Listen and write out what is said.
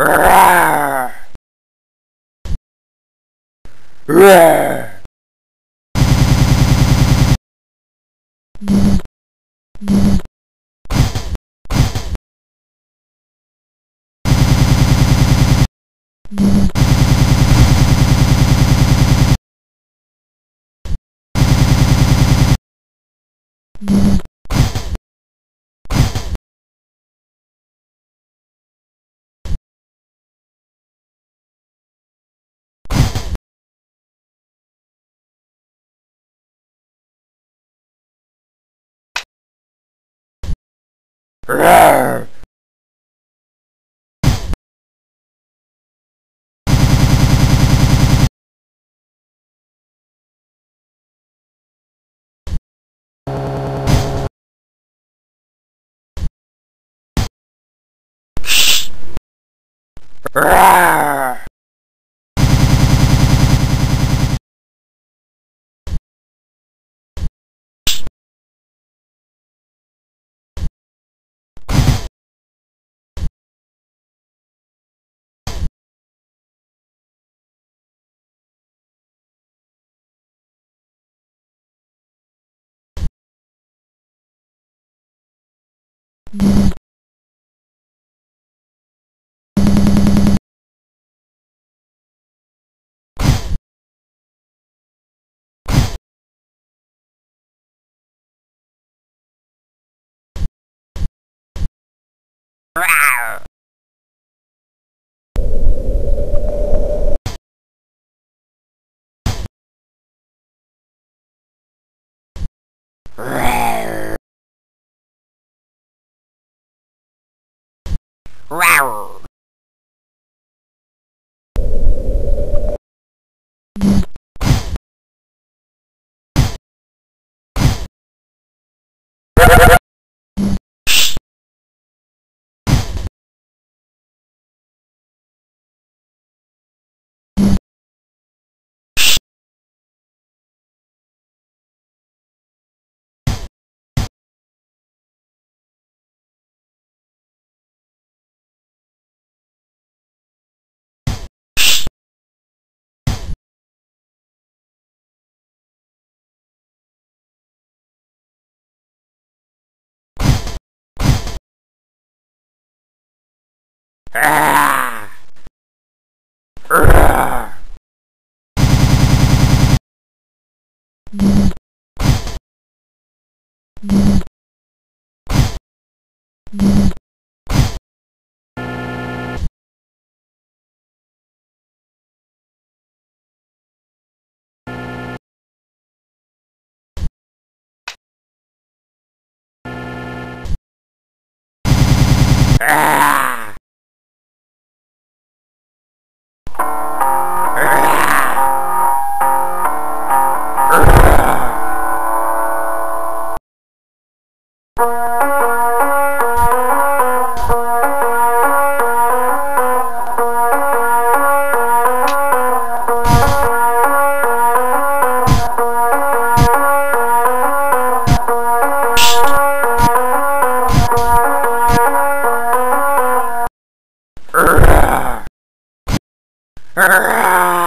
Rawr. Rawr. Rawr. Rawr. Rawr. Ah! Rawr!